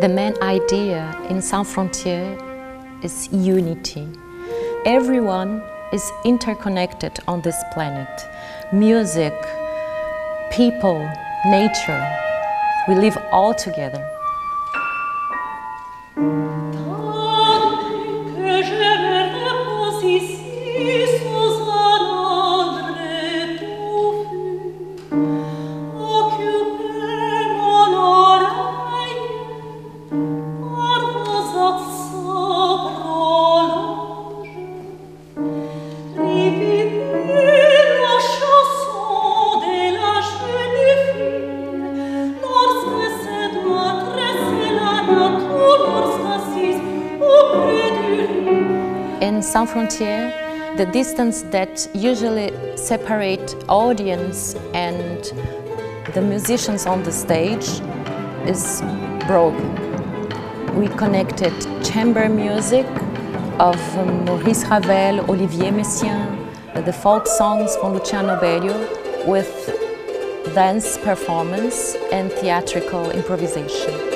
The main idea in Sans Frontières is unity. Everyone is interconnected on this planet. Music, people, nature, we live all together. In Sans Frontières, the distance that usually separate audience and the musicians on the stage is broken. We connected chamber music of Maurice Ravel, Olivier Messiaen, the folk songs from Luciano Berio with dance performance and theatrical improvisation.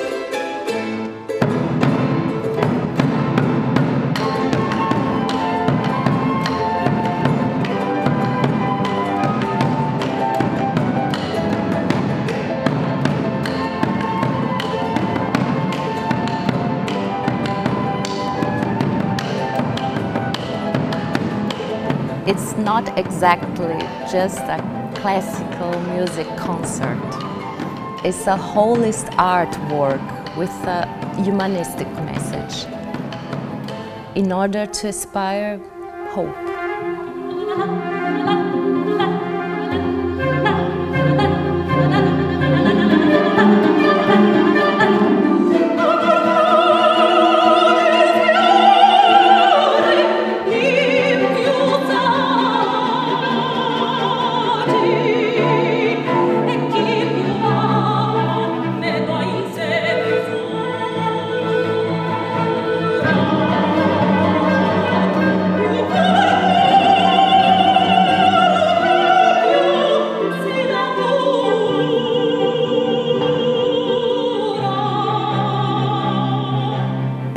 It's not exactly just a classical music concert. It's a holist artwork with a humanistic message in order to inspire hope.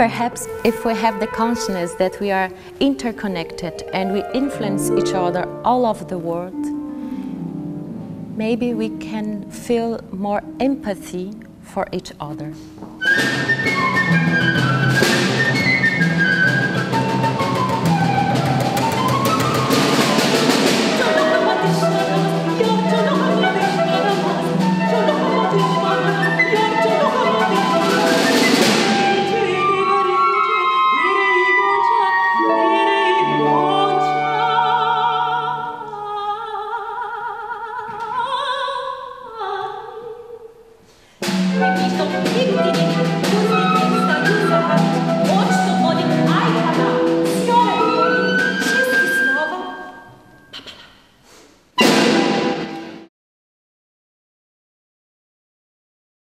Perhaps if we have the consciousness that we are interconnected and we influence each other all over the world, maybe we can feel more empathy for each other. Thank you.